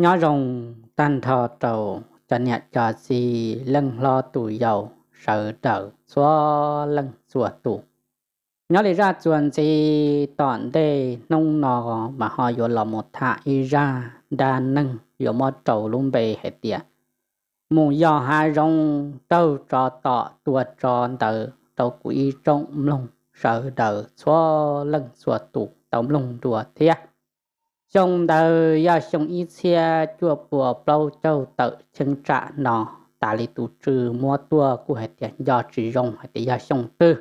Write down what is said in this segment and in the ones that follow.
nhớ rồng tan thọ trầu cho nhẹ cho si lân lo tủ dầu, sợ trở xóa lân xua tủ nhớ lý ra chuẩn gì tọn đây nông nò, mà họ vô là một thạ y ra, đa nâng, vô mò trầu luôn bề hệ tiệt mù do hai rong trâu trò tọ tùa trò tờ trâu quý trông lông sợ đỡ xóa lân xua tủ tổng lông đùa thiệt trong đời ya trong ý xe chùa bùa bao châu tự chân trả nó ta lý tu trừ mua tua của hệ tiền do chỉ dùng hệ tiền do trong tư.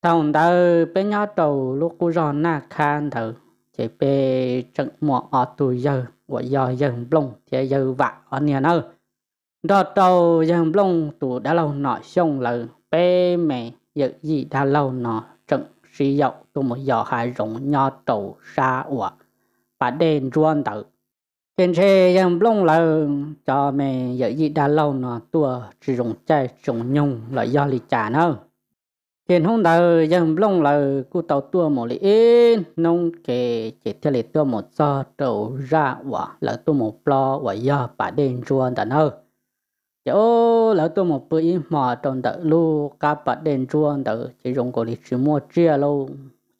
Tàu đời bên nhau đầu lúc cô rò na khan thử chỉ bê trận mua ở tu giờ của do dân blong thì giờ vạ ở nhà nơi đó đầu dân blong tu đã lâu nọ xong là bê mẹ giờ gì đã lâu nọ trận sử dụng tu một giờ hai rộng nho đầu xa quả bà đen ruộng tử trên xe dân lông là cho mẹ giờ gì đã lâu nó tua chỉ dùng chai dùng nhung là do lì trả nữa trên hôm đầu dân lông là cô tàu tua một lì nông kề chỉ theo lì tua một do đầu ra và là tua một lo và do bà đen ruộng tử nữa chỗ là tua một bữa mà trong đợi lu cả bà đen ruộng tử chỉ dùng cổ lì chỉ mua chia luôn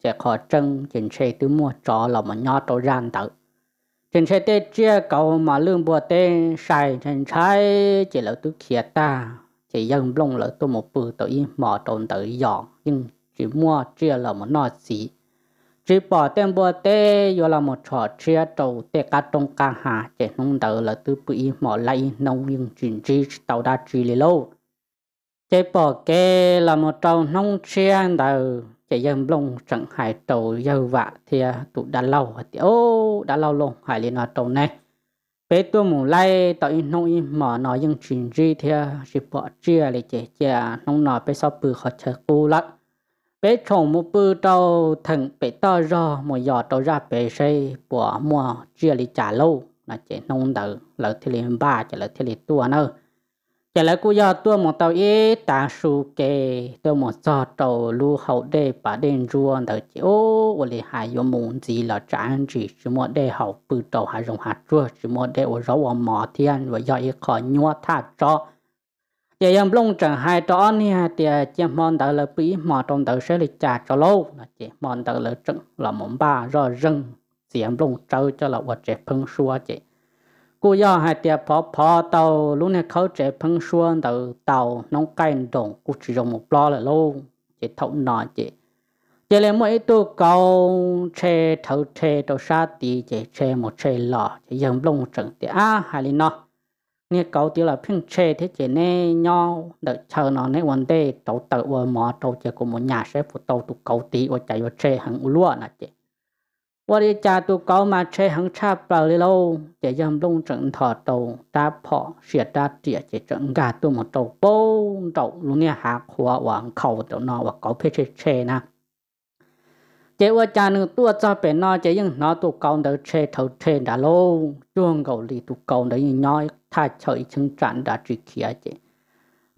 chỉ có chân trên xe tư mua trò là mà nhỏ tổ ran tự trên xe tê chia cầu mà lương bùa tê xài trên trái chỉ là tư kia ta. Chỉ dân lông là tôi một bự tự mò trộn tự dọn nhưng chỉ mua chia là một nọ gì chỉ bỏ tên bùa tê, vô là một trò chia trầu tê cá trong cá hà. Chỉ nông tự là tôi bự mò lấy nông nhưng chuyển chi tàu đa chi lâu chỉ bỏ kê là một trâu nông chia đầu chạy dân lông chẳng hải tàu dâu vạ, thì à, tụ đã lâu thì ô, đã lâu luôn hải liên nó tàu này bé tôi mù lay tàu in nông in mở nó dân chuyển gì thì à, chỉ bỏ chia để à, chạy chạy nông nó bé sau bự khỏi chờ cú lắm. Bé chồng một bự tàu thằng bé to ra một giọt tàu ra bé xây bỏ mua chia để trả lâu. Là chạy nông đỡ, lỡ thì liền ba chạy lỡ thì liền tua nữa giờ lại cô giờ tôi một tàu y ta su kê tôi một giờ tàu lu hậu để bà đen ruộng đời chỉ ô muốn gì là chẳng chỉ chỉ một để hậu bự tàu hay dùng hạt chua chỉ một để ở rau ở mỏ thiên và giờ y khó nhua thả cho giờ em lông chẳng hai đó nè thì chỉ mòn tàu là bị mỏ trong tàu sẽ lịch trả cho lâu là chỉ tàu là chẳng là món ba rồi rừng chỉ em lông trâu cho là vật chế phun xua chỉ cô do hai tiệp phó phó tàu lúc này khâu trẻ phăng xuân từ tàu nông cay đồng cô chỉ dùng một lo là luôn chỉ thấu nọ chỉ chỉ là mỗi tu cầu chế thấu chế đầu sa tí chỉ chế một chế lọ chỉ dùng lông trận thì à hai lý nọ nghe cầu tiêu là phiên chế thế chỉ nè nhau, đợi chờ nó nè vấn đề tàu tàu và mỏ tàu chỉ của một nhà sẽ phụ tàu tu cầu tí và chạy vào chế hàng lúa nè chị. ว่าจะจ่าตัวเก่ามาใช้หังชาเปล่าเลยเราจะยำลงจังถอดโตตาพอเสียตาเจียจะจังกาตัวมันโตโป้งโตลุงเนี่ยหาหัวหวังเข่าตัวนอว่าเก่าเพชเชนะเจ้าจานึงตัวจะเป็นนอจะยังนอตัวเก่าเดเชเท่าเชนดาโลจ้วงเกาหลีตัวเก่าเดยังน้อยถ้าเฉยชึงจันดาจิเขียเจ้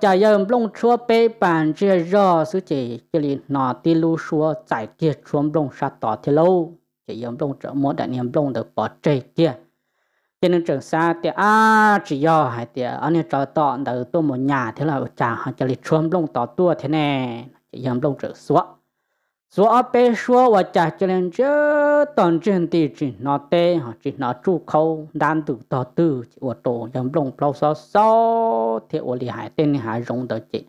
家要弄车背板这热是这这里拿的路说在给穿弄啥大铁路，这要弄这么的年弄的把这个。cho nên trường xa thì à chỉ do hay thì anh ấy cho tọ đầu tôi một nhà thế là chả họ cho lịch chuông lông tọ tua thế này chỉ dám lông trở Xuống số ở số và chả cho nên chứ toàn trên thì chỉ nó tê họ chỉ nó trụ khâu đan tự tọ tư chỉ tổ dám lông lâu so so thì ở 里海 tên hải rong được chị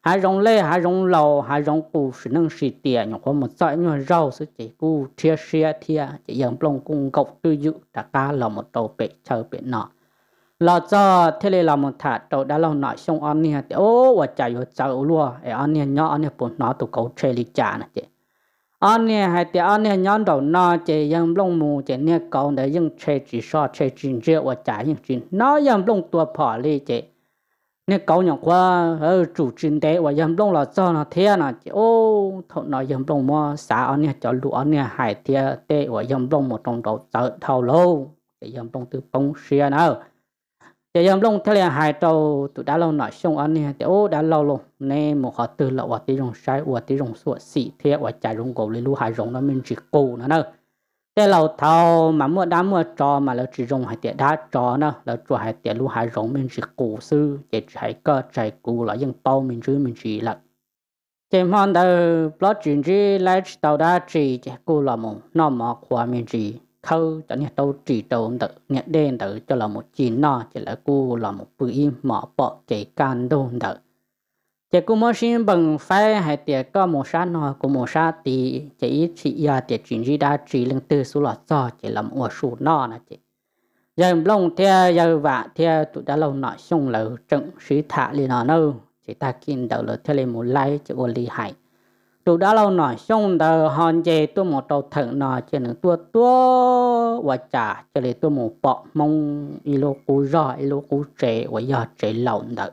hải rong lê hải rong lầu hải rong cụ sử năng sĩ tiền nhưng có một sợi nhưng rau chỉ cụ chia sẻ thì chỉ dám lông cung cọc tư dự đã ca là một tổ bể chờ bể nọ là cho thế này là một thả tàu đã lâu nói xong anh nè thì ô và chạy vào cháu luôn anh nè nhỏ anh nè bốn nó tụ cầu chơi đi chả nè chị anh nè hay thì anh nè nhón đầu nó chỉ yang lông mù chỉ nè cầu để yang chơi chỉ so chơi chín rượu và trả yang chín nó yang lông tua bỏ đi chỉ nè câu nhỏ qua ở chủ chín đấy và yếm lông là cho nó thế nè chỉ ô thọ nó yếm lông mà xả anh nè cho anh nè hải thế để và yếm lông một trong đầu tự thâu lâu. Để yếm lông từ bông xia nào để yếm long thay là hai tàu tụi đã lâu nói xong anh nè để ô đã lâu luôn nè một họ từ lâu và tí rồng sai và tí rồng sụa xì thế và chạy rồng cổ lên lúa hai rồng nó mình chỉ cổ nữa nữa thế lâu thầu mà mua đá mua trò mà là chỉ dùng hai tiệt đá trò nữa là chùa hai tiệt lu hai rong mình chỉ cổ sư chỉ chạy cơ chạy cù là dân bao mình chứ mình chỉ là thế mà đầu blog chuyện gì lại tàu đá chỉ chỉ cũ là một nó mà qua mình chỉ khâu cho nên tàu chỉ tàu tự nhà đen tự cho là một chỉ nọ chỉ là cô là một bự im mà bỏ chỉ can đồ tự chỉ cũng mới xin bằng phải hay tiệt có một sát nó có một sát thì chỉ chỉ ya tiệt chuyện gì đã chỉ lên từ số là do chỉ là một số nó nè chị giờ lông theo giờ vạ theo tụi đã lâu nói xong là trận sĩ thả liền nó đâu chỉ ta kinh đầu là theo lên một lái chỉ có lý hại tụi đã lâu nọ, xong từ hòn dê tôi một đầu thận nọ chỉ nữa tôi tôi và trả cho lên tôi một bọ mong ilo cú rõ ilo cú trẻ và giờ trẻ lâu được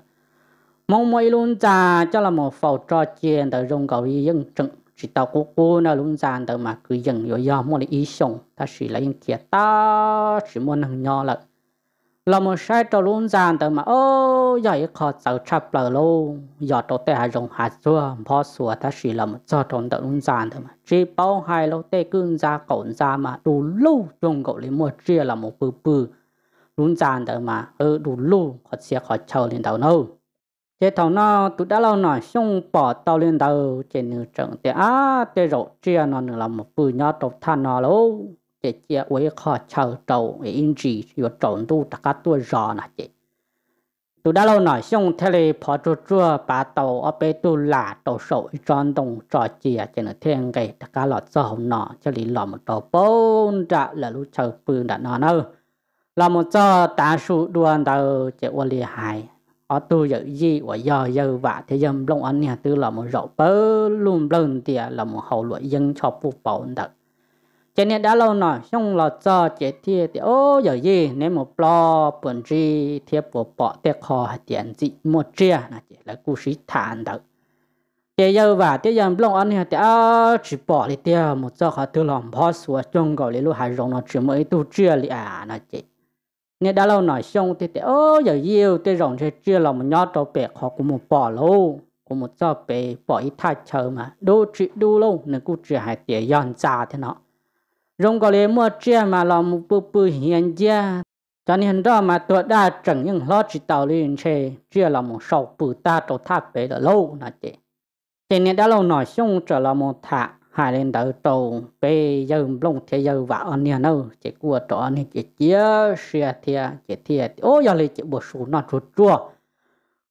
mong mỗi luôn già cho là một phẩu trò chuyện từ rong cầu y dân trận chỉ tao cô cô nó luôn già từ mà cứ dần rồi do mua ý xong ta chỉ là những kia ta chỉ muốn hàng nhỏ lại là một sai trò luôn dàn từ mà, ô, giờ ý khó sợ chập lờ lô giờ tổ tê hà dùng hạt xua bỏ xua ta chỉ là một cho tròn tự luôn già từ mà. Chỉ bao hai lô tê cưng ra cổn ra mà, đủ lâu trong cậu lấy mua chia là một bự bự luôn dàn từ mà ừ đủ lâu khó sẽ khó chờ lên đầu nâu. Chế thầu nó, tụi đã lâu nói xong bỏ tàu lên đầu trên nửa trận thì à tê rộ chia nó là một bự nhỏ đầu than nó lố chế với khó chờ đầu để chỉ vừa trộn tu tất cả tua giò chế tụi đã lâu nói xong thế là bỏ chua chua bà tàu ở bên tu là tàu sổ tròn đồng trò chia trên nửa thiên gây tất cả lọt giò nọ cho lý lọ một tàu bốn là lúc chờ bự đã nọ, nữa một cho ta số đuôn đầu chế ô li hài ở tu giờ gì và giờ giờ vả thế dâm long anh nhà tư là một rậu bớ luôn lần thì là một hậu loại dân cho phục bảo được cho nên đã lâu rồi, xong là cho chế thì thì, ô, giờ gì nếu một lo bẩn gì thì bộ bỏ tê kho tiền gì một chia à, là chỉ là cú sĩ thản đó chế giờ và thì giờ long anh thì à chỉ bỏ đi tiêu một cho họ tự lòng bỏ xuống trong gọi lấy lúc hai rong nó chỉ mới tu chia li à là chỉ nghe đã lâu nói xong thì thì, ô, giờ yêu thì rộng thì chia một nhát cho bè họ cũng một bỏ lâu cũng một cho bẹt bỏ ít thay chờ mà đô chỉ đô lâu, nên cú chỉ hai tiền yon ra thế nào rong có lẽ mua chia mà lòng một bự bự hiện ra cho nên đó mà tôi đã chẳng những lo chỉ tạo lên xe, chia là một sầu bự ta tổ tháp bể là lâu là chị thì nên đã lâu nói xong trở là một thả hai lên đầu tàu bê giờ lông thế giờ vợ anh nhà đâu chỉ của trọ anh chỉ chia xe thia chỉ thia ô giờ lấy chỉ bổ số nó chuột chua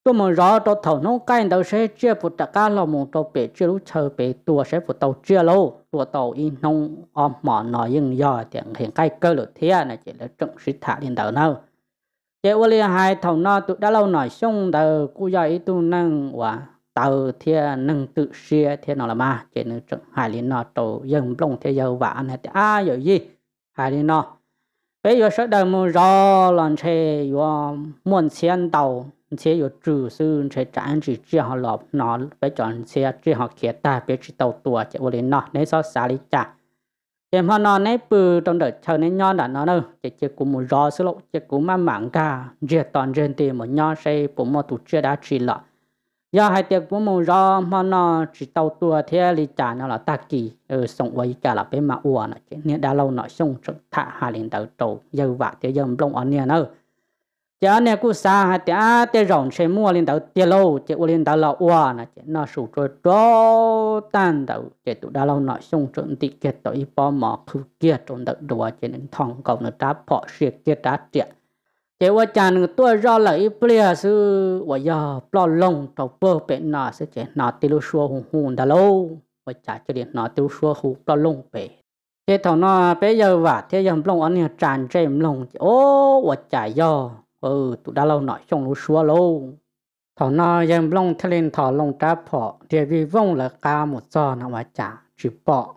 tôi muốn rõ tôi thầu nó, cái đầu xe chia phụ tất cả là một tàu bể chia lúc chờ bể tua sẽ phụ tàu chia lâu tua tàu in nông, om mỏ nói nhưng do tiền hiện cái cơ lực thế này, chỉ là trọng sĩ thả lên đầu nào cái ô li hai thầu nó tụ đã lâu nói xong đầu cú giờ ít tu năng và tàu thia nâng tự xia thia nó là ma, chỉ nên trọng hai liên nó tàu dân lông thế dầu vả này, thì à giờ gì, hai liên nó. Bây giờ sẽ đầu mua rõ lần xe và muốn xem tàu chế yo trừ sư chế trả chỉ chỉ họ lọp nó phải chọn xe chỉ họ kia ta phải chỉ tàu tua chỉ vô lên nó nếu so xả lý trả em họ nó nấy bự trong đợt chờ nên nhon đã nó đâu chỉ chỉ cũng một rõ số lộ chỉ cũng mà mảng cả chỉ toàn trên tiền một nhon xây cũng một tụ chưa đã chỉ lọ do hai tiệc cũng một rõ mà nó chỉ tàu tua thế lý trả nó là ta kỳ ở sống với cả là bên mà ua nó chứ nên đã lâu nó sông trực thả hai liền đầu tàu giờ vạ thế giờ lông ở nè nữa giờ nè, cú sa hai tiệc tiệc rộng sẽ mua lên đầu tiệc lâu té u lên đầu là ua nè chứ nó sụt rồi đó tan đầu chứ tụ đã lâu nói xong trực tị kết tội bỏ mỏ khử kia trong đầu đùa cho nên thòng cầu nó đã bỏ xịt kia đã tiệc u wa nè, tua ra lại bia sư u ya bỏ lông tàu bơ bẹ nọ sẽ chế nọ tiêu xua hùng hùng đã lâu. U chả cho điện nọ tiêu xua hùng bỏ lông bẹ chế thằng nó bây giờ vả thế giờ lông anh nhà tràn chém lông ô u chả yo ừ tụ đã lâu nói trong lũ xua lâu. Thọ nó giờ long thế lên thọ long trá phọ thì vì vong là ca một giờ nó mà trả chỉ bỏ.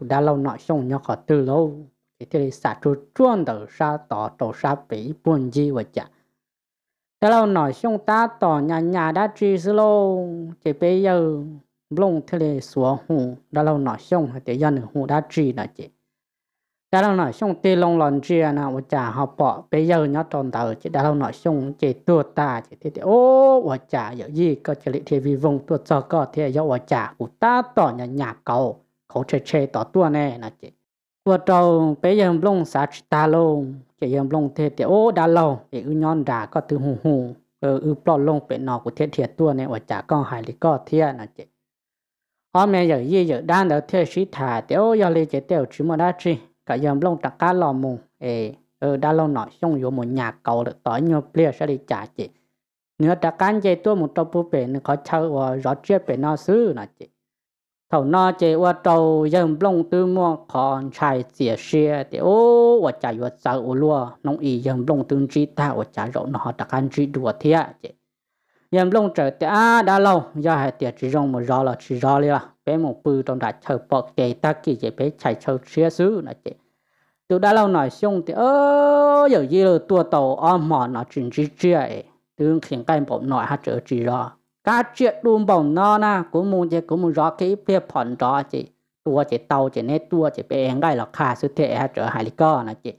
Tụ đã lâu nói trong nhau khó từ lâu. Thì thế là sát chu chuan đầu xa tỏ đầu xa bị buồn gì và chả. Đã lâu nói xong ta tỏ nhà nhà đã truy sư lô chỉ bây giờ, long thế lên xua hù. Đã lâu nói xong thì dân hù đã truy là chị đã lâu nói xong tê long lòn chia nào mà chả họ bỏ bây giờ nhớ tròn tờ chỉ đã lâu nói xong chỉ tua ta chỉ thế thế ô và chả giờ gì có chỉ lệ thì vì vùng tua cho có thế giờ và chả của ta tỏ nhà nhà cầu khẩu chê chê tỏ tua nè là chị và trâu bây giờ lông xã chỉ ta long chỉ giờ lông thế thế ô đã lâu để ư nhon đã có từ hù hù ừ ư bỏ lông bên nọ của thế thiệt tua nè và chả con hài lý có thế là chị ở mẹ giờ gì giờ đang ở thế sĩ thả thế ô giờ lấy chỉ tiêu chỉ mà đã chi ก็ยอมลงตะการลอมูเอเออด้าลงหน่อยช่องอยู่หมุนหยาเก่าเลยต่อยเงาเปลี่ยนสลิจ่าเจเนื้อตะการเจตัวมุนตบผู้เป็นเขาเช่าว่ารอเจียเป็นนอซื้อนะเจเท่านอเจว่าเตยังลงตื้อม่วงคอนชายเสียเชียแต่โอ้ว่าใจว่าเจ้าลัวน้องอียังลงตื้อจีตาว่าใจเราหนอตะการจีดัวเทียเจ giờ lông trở thì à đã lâu giờ hai tiệt chỉ rong một rõ là chỉ rõ là bé một bự trong đã chờ bọc kề ta kỳ chỉ bé chạy chờ xe xứ là chị từ đã lâu nói xong thì ơ giờ gì là tua tàu om mỏ nó chuyện chỉ chơi từ khiến cái bụng nói hát trở chỉ rõ cá chuyện luôn bổng nó na cũng muốn chỉ cũng muốn rõ cái bia phòn rõ chị tua chỉ tàu chỉ nét tua chỉ bé ngay là khá sự thể hát trở hai lý co là chị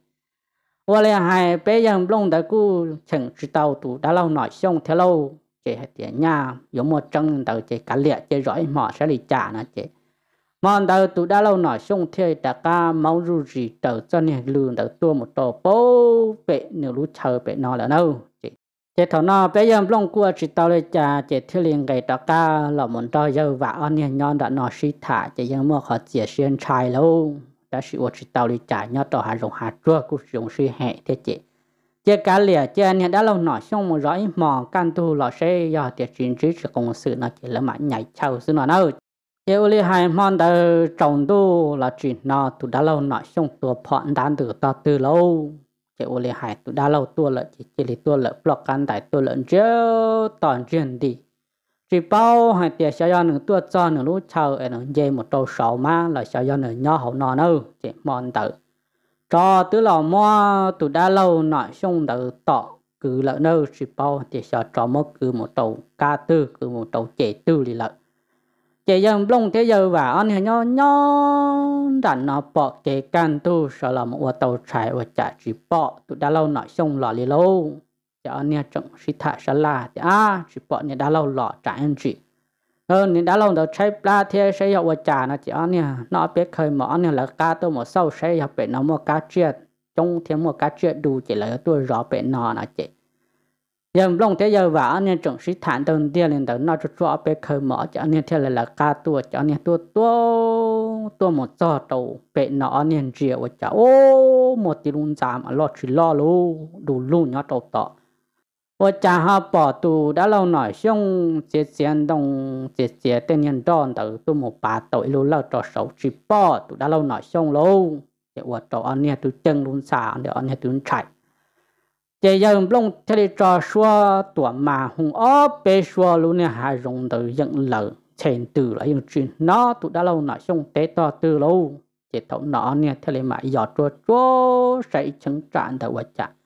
我嘞还别人弄的古城知道都đã lâu nói xong theo lâu Chị tiền nhà giống một trong đầu chị cá liệt chị rỗi mỏ sẽ đi trả nó chị. Mà đầu tụ đã lâu nói xong thì đã ca máu ru gì đầu cho nên lường đầu tua một tổ bố bệ nếu lú chờ bệ nó là đâu chị. Chế thằng nó bây giờ long cua chỉ tao lấy trả chị thiết liền ngày đã ca là một đôi dâu và anh nhà nhon đã nó xí thả, chị ยัง mua họ chia xuyên trai lâu. Đã sự chỉ tao lấy trả nhớ tao hà rồng hà chua cũng dùng suy hệ thế chị chế cá lìa chế anh đã lâu nọ xong một rõ mò, can tu lọ xe do tiệt chuyển trí sự công sự, nó chỉ là mãi nhảy chầu sự nó đâu. Chế u li hai mòn tờ trồng tu là chuyện nó tu đã lâu nọ xong tua phọn đan từ to từ lâu. Chế u li hai, tu đã lâu tua là chỉ chỉ li tua là block can tại tua lợn chế toàn chuyện đi. Chỉ bao hai tiệt sao do nửa tua cho nửa lúc chào ở nửa dây một trâu sầu má, là sao do nửa nhau hậu nọ đâu chế mòn tờ cho tứ lò mua tụ đã lâu nói xong đỡ tỏ, cứ lỡ đâu chỉ bao thì sợ cho một cứ một tàu ca tư, cứ một tàu chế tư thì lợ. Chế dân lông thế giờ và anh hiểu nhau nhau đàn nó bỏ chế can tu sợ là một tàu chạy và chạy chỉ bỏ tụ đã lâu nói xong lò lì lâu cho anh nghe trọng sĩ thả sa là thì à chỉ bỏ nhà đã lâu lò chạy anh chị hơn nên đã lâu đầu chơi ba thế sẽ học và trả nó chỉ anh nha nó biết khởi mở anh là cá tôi một sau sẽ học bên nó một cá chuyện trong thêm một cá chuyện đủ chỉ là tôi rõ bên nó nó chỉ giờ long thế giờ vả nên chuẩn sĩ thản đầu tiên lên đó nó cho rõ biết khởi mở cho nên thế là là cá tôi cho nên tôi tôi tôi một giờ đầu bên nó nên rượu và trả ô, một tí luôn giảm lo, chỉ lo luôn đủ luôn nhớ đầu tọt 我家下保度đã lâu nói xong chế chiến đồng chế chế tên nhân đòn đầu tôi một bà tội lâu lâu trò xấu chỉ bỏ tôi đã lâu nói xong lâu để tôi trò anh này tôi chân luôn xả để anh này tôi chạy chế giờ lông thế thì trò xua tuổi mà hùng ó bê xua luôn này hai rồng đầu dựng lờ trên từ là những chuyện nó tôi đã lâu nói xong tế to từ lâu chế thấu nó này thế thì mà giọt chua chua sẽ chứng trạng đầu chả ยั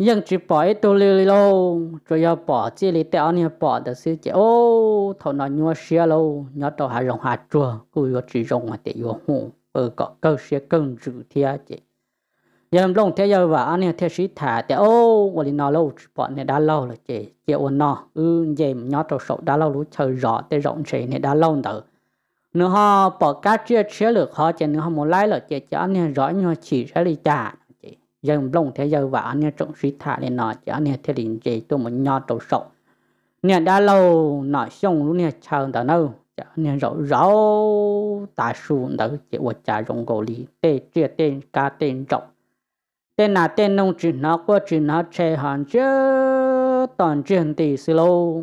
nhưng chỉ bỏ ít tôi lưu lâu rồi giờ bỏ chỉ lấy tao nha bỏ được sự chỉ ô thằng nó nhua xe lâu nhớ tao hà rồng hà chua cứ yo chỉ rồng mà để yo hùng ở có câu xe cân chủ thia chỉ nhưng long thế giờ và anh thế sĩ thả để ô và đi nó lâu bỏ này đã lâu rồi chỉ chỉ ôn nó ừ vậy nhớ tao sổ đã lâu lúc chơi rõ để rộng chỉ này đã lâu rồi nữa họ bỏ cá chia chia được họ chỉ nữa họ muốn lấy là chỉ cho anh rõ nhau chỉ ra đi trả dân lông thế giờ vả nè trọng suy thả lên nọ chả nè, thế đình gì tôi muốn nho đầu sậu. Nè, đã lâu nọ xong lúc nè chờ đã đâu chả nè rõ rõ ta su đó chỉ vật chả rong gò lì, tê chia tên cá tên rộng tên là tên nông chỉ nó qua chỉ nó chơi hàn chứ, toàn chuyện tỷ xí lô.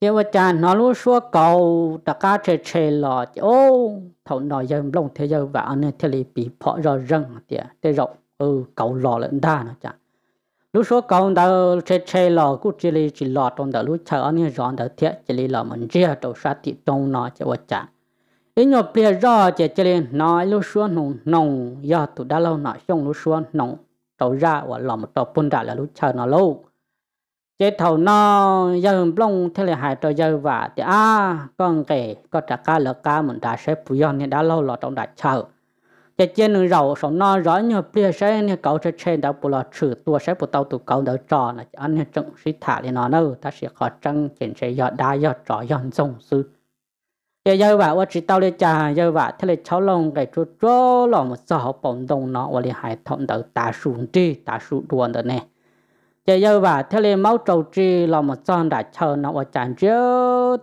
Chỉ vật chả nó lúc xua cầu ta cá chơi chơi chứ ô thầu nọ dân lông thế giờ vả nè thế lì bị phỏ rồi rừng tiệt tê rộng ừ cậu lò lẫn đa nó chả. Lúc số cậu đã chơi chơi lò cũng chỉ là chỉ lò trong đó lúc chờ anh ấy dọn đó thiệt chỉ là lò mình chia đầu sát thị trong nó chỉ vật chả. Ít nhiều bia rõ chỉ chỉ là nói lúc số nồng nồng giờ tụi đã lâu nói xong lúc số nồng đầu ra và lò một đầu bún đã là lúc chờ nó lâu. Chế thầu nó giờ lông thế là hai trò giờ và thì à con kể có trả ca lợ ca mình đã xếp phụ yon nên đã lâu lọ trong đã chờ chế trên người rầu sống nó rõ như bia sẽ nên cậu sẽ trên đã bù lo trừ tua sẽ bù tàu tụ cậu đỡ trò này anh nên trông suy thả nó nữa ta sẽ khó trăng trên sẽ giọt đá giọt trò giọt sông sư giờ giờ và tôi chỉ tao lên trà giờ và thế là cháu lông cái chỗ chỗ lọ một giờ bổng đồng nó và liền hai thông đỡ ta xuống đi ta xuống đuôn đó nè giờ giờ và theo lên máu trâu chi là một con đã chờ nó ở chán chứ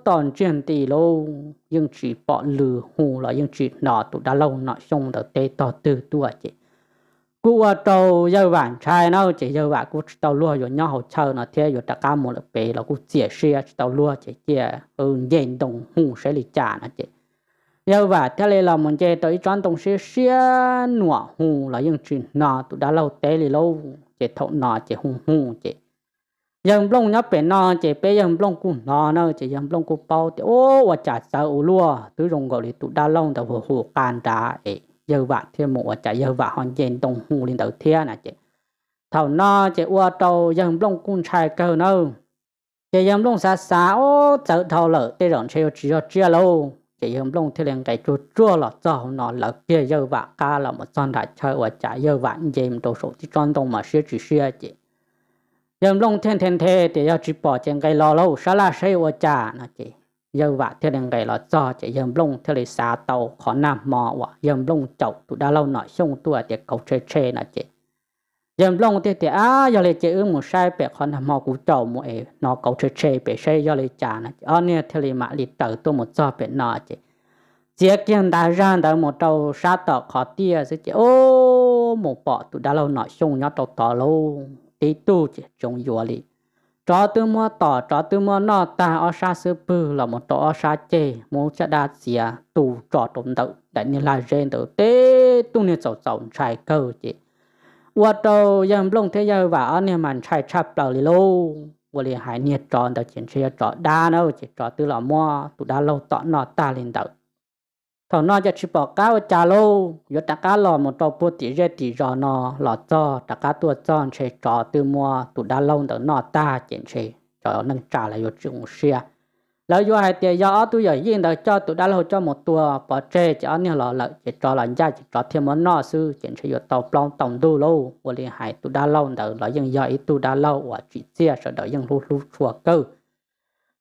toàn chuyện tỷ lô nhưng chỉ bỏ lừa hù là nhưng chỉ nọ tụ đã lâu, nọ xong được tê to từ tua chị. Cú ở trâu giờ bạn trai nó chỉ giờ vạn cú tàu lúa rồi nhau hậu chờ nó theo rồi tất cả một lớp bể là cú chia sẻ tàu lúa chị chia ừ nhìn đồng hù sẽ lì trả nó chị. Giờ và lên là một chơi tới chọn đồng sẽ xia, nọ hù là nhưng chỉ nọ tụ đã lâu tê lì lâu chế thọ nọ, chế hùng hùng chế yếm lông nhá bể nọ, chế bé yếm lông cũng nọ nọ chế yếm lông cũng bao, chế ô và chả sao lúa tứ rồng gọi là tụ đa lông tàu hồ hồ can đá ấy giờ vạn thêm một chả giờ vạ hoàn trên đồng hồ lên đầu thiên nè chế thầu nọ, chế qua đầu yếm lông cũng chạy cơ nọ chế yếm lông xa xa ô chợ thầu lợ tê rồng chơi chỉ cho chia lâu chỉ hôm long thì liền cái chỗ chua là cho nó là kia giờ vạn ca là một con đại chơi và trả giờ vạn dìm đồ số thì con đông mà sửa chỉ sửa chỉ hôm long thiên thiên thế thì giờ chỉ bỏ trên cái lò lâu sao là xây và trả nó chỉ giờ vạn thì liền cái là cho chỉ hôm long thì liền xả tàu khó nằm mò và hôm long chậu tụ đã lâu nói xung tua thì cầu chơi chơi nó chỉ dân long thì thì à giờ lấy chỉ ứng một sai bẻ con nằm mò cú trầu một ế, nó cầu chơi chơi bẻ chơi giờ lấy trả ờ, nè ở nè thì liền mà liền tự tôi một cho bẻ nọ chỉ chia kiên đã ra đã một đầu sát tờ khó tia sẽ chỉ ô, một bọ tụ đã lâu nọ xung nhau tàu tỏ lâu. Tí tu chỉ trong dùa lì. Cho tư mua tỏ cho tư mua nọ, ta ở xa sư bư là một tổ ở xa chê, muốn cho đa xìa, tù trọ trộn đậu đại như là gen đậu. Tê, tu nè, sầu sầu, trai cơ chứ 我都人不这要娃呢嘛，才差不了喽。我哩还捏着到前车着打呢，就着 từ 老么，都打老到那打领导。thằng nó cho chỉ bỏ cá cha lô, giờ ta cá lò tàu bút tỉ ra tỉ nó lò cho, ta cá tua cho chơi trò từ mua, tụ đã lâu tới nó ta chuyện chơi, trò nâng trả lại vô chung xe lỡ vô hai tiền do tôi giờ yên đợi cho tụi đã lâu cho một tua bỏ tre cho anh lỡ lỡ chỉ cho là ra chỉ cho thêm món nọ sư chỉ sử dụng tàu plong tổng đu lâu và liền hai tụi đã lâu đợi lỡ dân do ý tụi đã lâu và chỉ chia sẽ đợi dân lu lu chùa cơ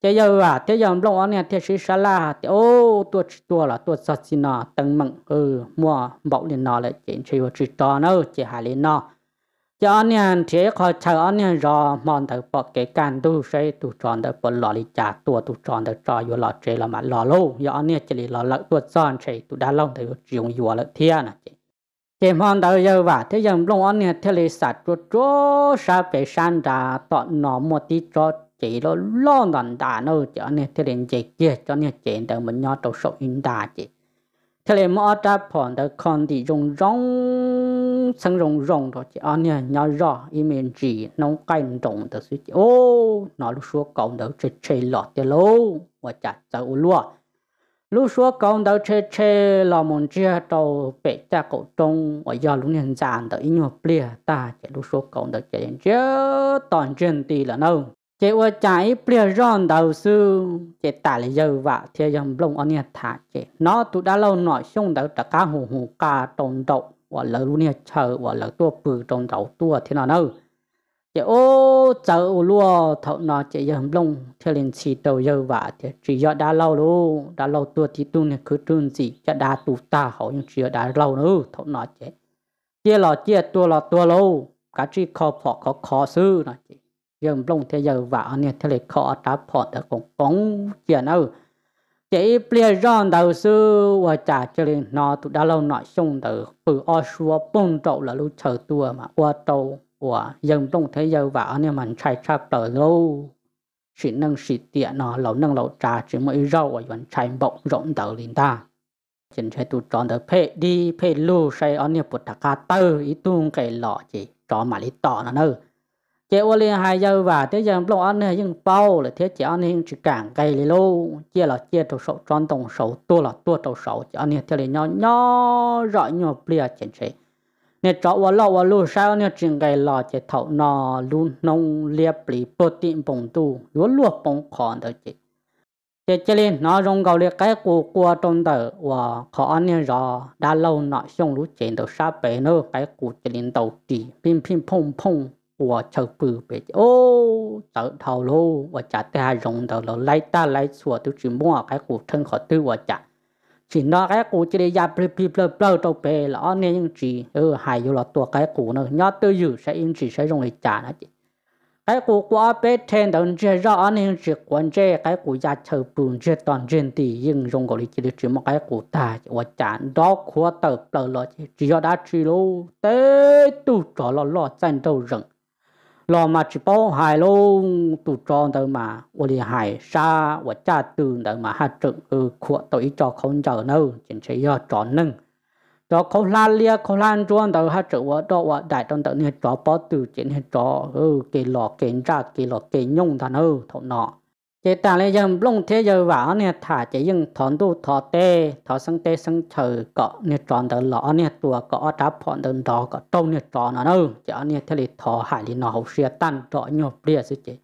thế giờ à thế giờ plong anh thế sĩ sa la thì ô tua tua là tua sao xin nọ tăng mừng ừ mua bọc liền nọ lại chỉ sử dụng chỉ cho nó chỉ hai liền nọ cho anh em thế khó chờ anh em rò mòn tới bỏ cái can tu sẽ tu tròn tới bỏ lò đi trả tua tu tròn tới trò vô lò chế là mà lò lâu. Do anh em chỉ lò lợn tua tròn chế tu đã lâu tới dùng vô lợn thiên à chị. Chị mòn tới giờ và thế giờ lúc anh em thế là sát tua tua sa bị san ra, tọt nọ một tí cho chỉ lo lo ngần đà nó cho anh em, thế nên chỉ kia, cho anh em chỉ để mình nhớ đầu sổ in đà chỉ thế là mỗi ta phòn được còn thì rong rong sang rong rong đó chứ anh nhá nhớ rõ ý mình chỉ nông cái trồng được chứ ô nó lúc xưa cầu được chơi chơi lọt tiền lâu và chặt dầu luôn lúc xưa cầu được chơi chơi là một chia đầu bể ta cổ trông và giờ lúc nhân gian đó ý nhau bia ta chỉ lúc xưa cầu được chơi chơi toàn chuyện thì là đâu chế ô chạy bia rong đầu sư chế tả lại giờ vạ thì dòng lông anh nhật thả chế nó tụ đã lâu nói xong đầu tất cả hù hù ca trồng đậu và lỡ luôn nhật chờ và lỡ tua bự trồng đậu tua, thế nào đâu. Chế ô chờ lúa thọ nó chế dòng lông thì liền chỉ đầu giờ vạ thì chỉ do đã lâu luôn đã lâu tua thì tu này cứ trơn gì cho đã tụ ta, hậu nhưng chỉ đã lâu nữa thọ nó chế chia lò chia, tua lò tua lâu cả chỉ khó phọ khó khó sư nó chế giờ lông thế giờ vợ anh thế là khó trả phọt ở cũng cũng chuyện đâu chỉ bia rong đầu sư và trả cho nên nó tụ đã lâu nói xong từ từ ở xua bông trậu là lúc chờ tua mà qua trâu của dân trong thế giờ vợ anh mình chạy chắp tờ lâu. Chỉ nâng chỉ tiện nó, lâu nâng lâu trả chỉ mới rau và vẫn chạy bọng rộng tờ lên ta. Chính chạy tụ tròn tờ phê đi, phê lưu say anh em bột đặc tơ, ý tuôn cái lọ chỉ cho mà lý tỏ nó nữa chế ô liên hai giờ và thế giờ lúc anh này nhưng bao là thế chỉ anh này chỉ cản cây lì lô. Chia là chia đầu sầu tròn tổng sầu tua là tua đầu sầu chỉ anh này thế là nhỏ nhỏ rõ nhỏ bia chén chế nè cho wa lo wa lu sao nè chừng cây lò chỉ thầu nò luôn nông, liệp, lì protein bông tu, lúa luộc bông khòn đó chị chỉ chỉ lên nó rong cầu liệt cái cua của trong tờ và khó anh nè rõ, đã lâu nọ, xong lúc chén đầu sa bể nữa cái cua chỉ lên đầu chỉ pin pin phong phong và chờ bự bể ô tự thầu lô và chả ta rong đầu là lấy ta lấy sủa tôi chỉ mua cái cụ thân khó tư và chả chỉ nó cái cụ chỉ để giáp bì bì bì đâu bề là anh nên chỉ ở hải vô là tua cái cụ nó nhớ tư dự sẽ in chỉ sẽ dùng để trả nó chỉ cái cụ qua bé trên đồng chỉ ra anh nên chỉ quan chế cái cụ giá chờ bùn chỉ toàn trên tỷ nhưng dùng gọi chỉ để chỉ một cái cụ ta và trả đó khóa tờ bờ lo chỉ chỉ đã chỉ lô tế tu trò lo lo chân đâu rừng lo mà chỉ bảo hài luôn tụ tròn tới mà tôi đi hài xa và cha từ tới mà hát trực ừ khua tội cho không chờ đâu chính chỉ do tròn nâng. Cho không lan lia, không lan tròn tới hát trực và đó và đại trong tới này cho bảo từ, chính hết cho ừ cái lọ cái ra cái lọ cái nhung thằng ừ thằng nọ chế ta lấy dân lông thế giờ vả nè, thả chế dân thọn tu thọ tê, thọ sang tê sang chờ, cọ nè, tròn tờ lọ nè tua cọ đáp phọn tờ đỏ, cọ trâu nè tròn nó đâu chả nè, thế lì thọ hải lì nó hậu xia tan, trọ nhọ bia sư chế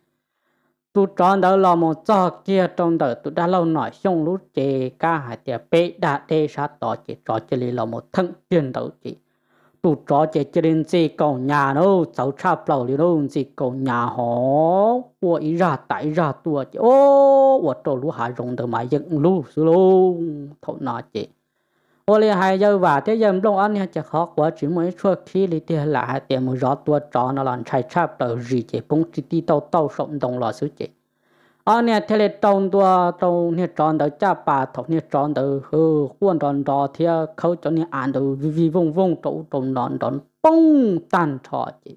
tu tròn tờ lọ một cho kia trong tờ tu đã lâu nổi xong lúc chế ca hải tiệp bê đã tê sát tỏ chế trọ chế lì lọ một thân tiền đầu chế tụ trò chế chế đến gì cầu nhà nó cháu cha bảo li nó gì cầu nhà họ của ý ra tại ra tua chế ô của trò lú hạ rồng được mà dựng lú sư lú thấu nọ chế ô li hai giờ và thế giờ đông anh ha chế khó quá chỉ mới chua khi li tiền là hai tiền mới rõ tua trò nó làm chạy cha bảo gì chế bông chỉ đi tàu tàu sống đồng lò xứ chế anh nè thế là trong tua trong nè tròn đầu cha bà thọc nè tròn đầu hư quan tròn đỏ thì khâu cho nè ăn đầu vi vi vung vung trong trong nón đón bông tan thọ chị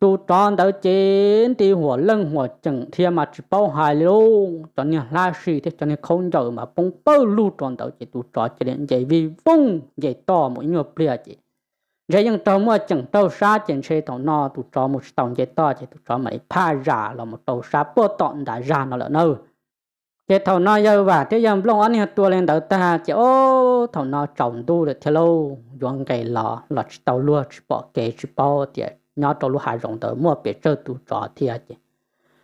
tu tròn đầu trên thìหัว lưng หัว chừng thì mà chỉ bao hài luôn cho nè la sĩ thì cho nè không giờ mà bông bao lu tròn đầu chị tu tròn chỉ đến vậy vi vung vậy to mỗi người bia chị rồi nhưng trong mà chẳng tàu xa chẳng xe tàu nọ tụ một tàu chế to chỉ tụ cho mấy. Pha giả là một tàu xa bố tọn đã ra nó là nơi chế tàu nọ giờ và thế giờ long anh tua lên đầu ta chỉ ô tàu nọ trồng tu được theo lâu. Doang cái lọ lọ tàu lúa chỉ bỏ kê chỉ bao thì nhỏ tàu lúa hạ rộng tới mua bị chơi tụ trọ thì à chứ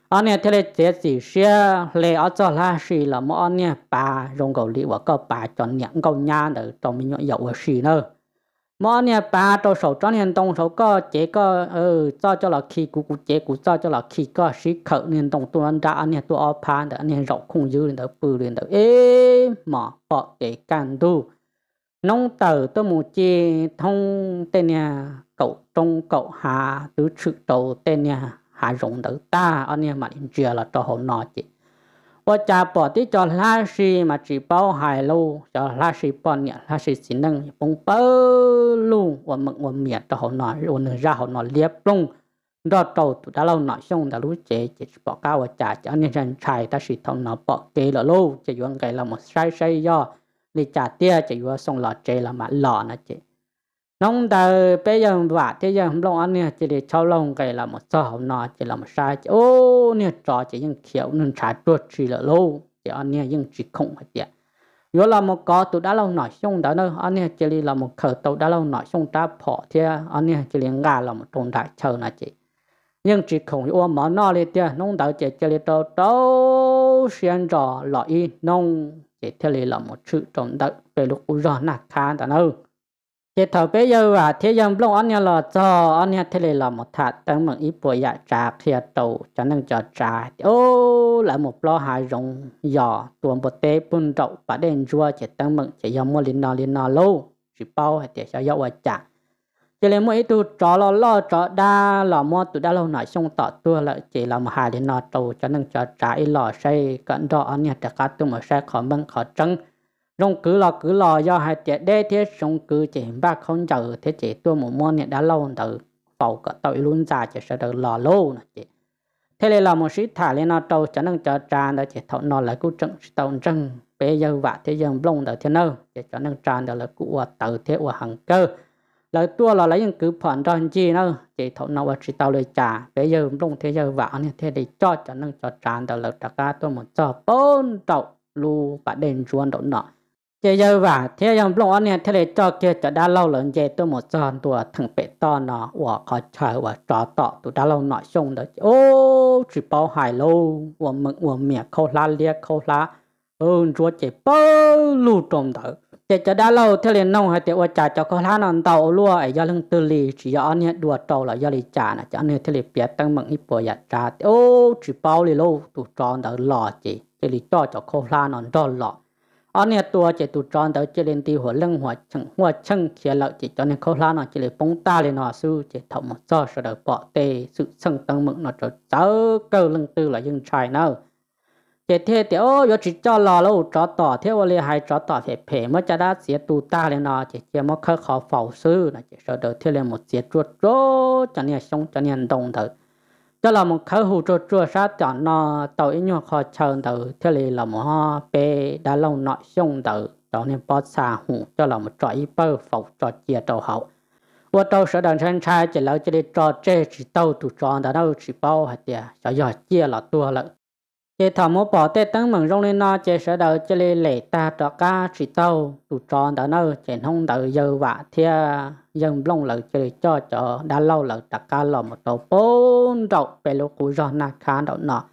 anh thế là chế gì xe lệ ở chỗ là gì là mỗi anh bà rong cầu li và có bà chọn nhận cầu nhà để trong mình nhọ dậu ở gì nữa mà nè ba đồ sầu cho nên đông sầu có chế có ừ cho cho là khi cú cú chế cú cho cho là khi có sĩ khẩu nên đông tuần đã nè tu ở pan đã nè rộng không dư nên bự lên đó ê mà bỏ cái can tu nông tờ tôi muốn chế thông tên nè cậu trong cậu hà tứ sự đầu tên nè hà rộng đỡ ta anh nè mà chưa là cho họ nói chị 我家 bỏ tí cho la xì mà chỉ bao hài lu cho la xì bỏ nhẹ la xì chỉ nâng. Bông bơ lu và mực và miệng cho họ nói rồi nâng ra họ nói liếp luôn. Đó đầu tụi đã lâu nói xong đã lúc chế chỉ bỏ cao và trả cho nên rằng chạy ta chỉ thông nó bỏ kê là lâu, chỉ dùng cái là một sai sai do. Đi trả tiền chỉ dùng xong lọ chế là mà lọ nó chế nông đời bây giờ vả thế giờ không lòng anh nè chỉ để cho lòng cái là một số không chỉ là một sai, chỉ ô, nè, trò chỉ những kiểu nên trả tuột chỉ là lâu, chỉ anh nè những chỉ không phải vậy nếu là một có tụ đã lâu nói xong đó nữa anh nè, chỉ là một khởi tụ đã lâu nói xong ta bỏ thì anh à nè, chỉ là ngà là một tồn tại chờ là chỉ nhưng chỉ không yêu mà nó lên tiền nông đời chỉ chỉ là đâu đâu xuyên trò lợi nông, chỉ thế là một sự tồn tại về lúc u rõ nạc khá đó nữa chế thầu bây giờ à thế dân lúc anh là cho, anh thế này là một thà tăng bằng ít bồi dạ trà kia đầu cho nên cho trà. Ô là một lo hài rong giò tuồng bột tê bún đậu bà đen chua chế tăng bằng chỉ giờ mua liền nò liền nò lâu chỉ bao hay để cho dạo và trà chỉ là mỗi tu trò lo lo trò đa là mua tu đa lâu nói xong tỏ tua lại, chỉ là một hài liền nò đầu cho nên cho trà ít lò say, cận đó anh nhà trà cá tu mà say, khó băng khó trăng rong cứ lo cứ lo do hai trẻ đê thế rong cứ chỉ ba không chờ thế chỉ tôi một môn này đã lâu từ tàu cả tội luôn già chỉ sợ được lò lâu nè chị. Thế là, là một sĩ thả lên nó trâu cho nên cho tràn đó chỉ thọ nó là cú trận tàu rừng. Bây giờ vạ thế giờ lông đó thế nơ. Để cho nên tràn đó là cú tàu thế của hàng cơ. Là tua là lấy những cứ phản ra chi nơ. Chỉ thọ nó và chỉ tàu lời trả bây giờ lông thế giờ vạ này thế để cho cho nên cho tràn đó là trả ca tôi một cho bốn tàu lu và đền ruộng đó nọ. เจยว่าเทียยังปลงอันเนี่ยทะเลจอเกจะด้าเล่าเหลินเจตัวหมดจอนตัวถึงเป็ดตอนเนาะว่าเขอชาว่าจอต่อตัวด้าเล่าหน่อยชงเด้อโอ้ชิเป้าหายโลว่ามึงว่าเมียเขาลาเลียเขาลาเออจัวเจเป้าลู่ตรงเด้อเจจะด้าเล่าทะเลน้องให้เตว่าจ่าจะเขาลานอนเตาลัวไอ้ยาเรื่งตุลีชิยอนเนี่ยดัวเตาละยาลิจานะจะเนี่ยทะเลเปียตั้งมึงอีปัวยจ่าโอ้ชิเป้าเลยโลตัวจอนเด้อหล่อเจเจลิจ่อจะเขาลานอนดอนหล่อ anh này tua chỉ tụ tròn tới chỉ lên tiêuหัว lưng หัว chân หัว chân kia lợi chỉ cho nên khâu lá nó chỉ lấy bông ta lên nó sư chỉ thầu một cho sợ đời bỏ tê sự sân tăng mực nó trở chớ cơ lưng tư là dân trai nào chỉ thế thì ô yo chỉ cho lò lâu cho tỏ thếว่าเลยhay cho tỏ phải phê mới cho đã xía tụ ta lên nó chỉ chỉ mới khơi khó phẩu sư là chỉ sợ đời thế lên một xía chuột rô cho nên sống cho nên đồng thời cho là một khởi hữu cho chua sát chọn nó tàu ý nhuận khó chờ tử thế lì là một ho bê đã lâu nội xung tử cho nên bó xa hữu cho là một trò ý bơ phục trò chia trò hậu. Và tàu sở đàn sân trai chỉ lâu chỉ đi trò chê chỉ tàu tụ tròn đã đâu chỉ bao hạt tiền cho giỏi chia là tua lợi chế thầm mô bỏ tê tấn mừng rong lên nó chế sở đầu chế lê lệ ta trọ ca chỉ tàu tụ tròn đã đâu chế không đợi giờ vạ thia. Dân long lợi chỉ cho cho đã lâu lợi trọ ca lò một tàu bốn đầu bê lô cú rò nà khá đậu nọ.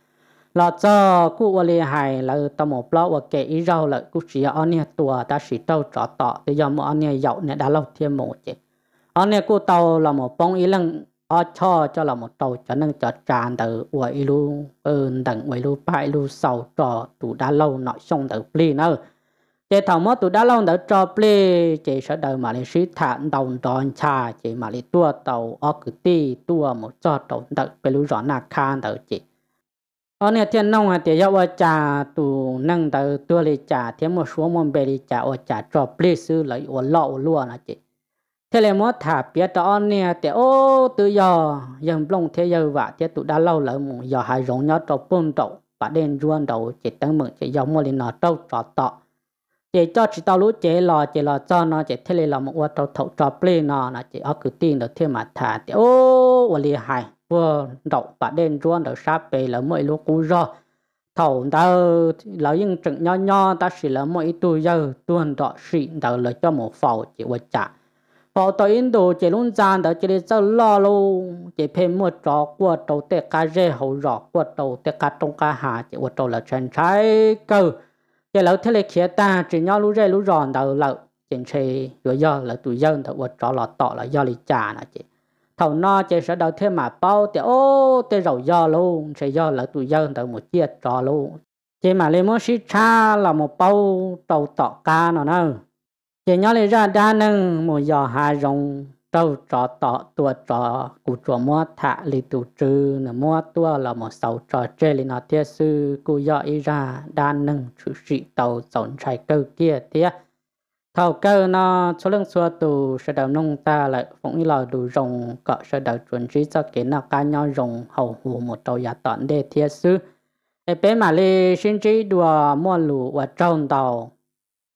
Là cho cụ ô lê hài là tàu một lọ và kể ý rau lợi cụ chỉ ở nhà tùa ta chỉ tàu trọ tọ. Thì giờ một anh nhà dậu nè đã lâu thêm một chế anh nhà cụ tàu là một bông ý lăng ở cho cho là một tàu cho nên cho tràn từ quậy lu ừ, ơn đằng quậy lu bại lu sầu trò tụ đã lâu nội xong từ pli nữa chế thầu mất tụ đã lâu đã cho pli chế sẽ đời mà lấy sĩ thản đồng đòn trà chế mà lấy tua tàu ở cứ ti, tua một cho tàu từ bê lu rõ nạc khan từ chế ở ờ, nơi thiên nông à thì giao trà tụ nâng từ tua lấy trà, thêm một số môn bê lấy trà ở trà cho pli sư lấy ở lọ luôn à chế thế là mất thả bia đó nè, thì, ô, tự do. Dân long thế giờ và thế tụ đã lâu lỡ một giờ hai rộng nhau trâu bông trâu và đen ruộng đầu chỉ tăng mừng chỉ giống một lần nọ trâu trọ tọ. Chỉ cho chỉ tao lúa chỉ lò chỉ lò cho nó chỉ thế là một quả trâu thầu trò plei nó là chỉ ở cứ tin được thêm mà thả. Thì, ô và li hai vừa đậu và đen ruộng đầu sáp bề là mỗi lúc cú rồi thầu ta là những trận nho nho ta chỉ là mỗi tuổi giờ tuần đọ xịn đầu là cho một phẩu chỉ qua chả họ tới Độ chỉ luôn gian đó chỉ để cho lo luôn chỉ phải mua trò của đầu tệ cá rê, hậu rõ của đầu tệ cá trong cá hà, chỉ của đầu là chân trái cơ chỉ lâu thế là kia ta, chỉ nhau lú rê lú ròn đầu lợ chính trị rồi do là tụi dân đó của trò là tọ là do lý trả nè chị. Thầu no chỉ sẽ đầu thêm mà bao thì ô tê rầu do luôn chỉ do là tụi dân đó một chiếc trò luôn chỉ mà lấy món xí cha là một bao đầu tọ ca nó nữa chỉ nhớ lại ra đa năng một giờ hà rong trâu trò tọ tua trò cụ trò mua thạ lì tụ trừ. Nè mua tua là một sầu trò chơi lì nó tia sư cụ giờ ý ra đa năng chủ sĩ tàu dọn trái câu kia tia thầu cơ nó số lượng xua tù sẽ đầu nông ta lại cũng như là đủ rồng. Cọ sẽ đầu chuẩn trí cho kiến nào ca nhau rồng, hầu hù một tàu giả tọn đề tia sư. Ê, bế mà lì xin trí đùa mua lũ và trông tàu.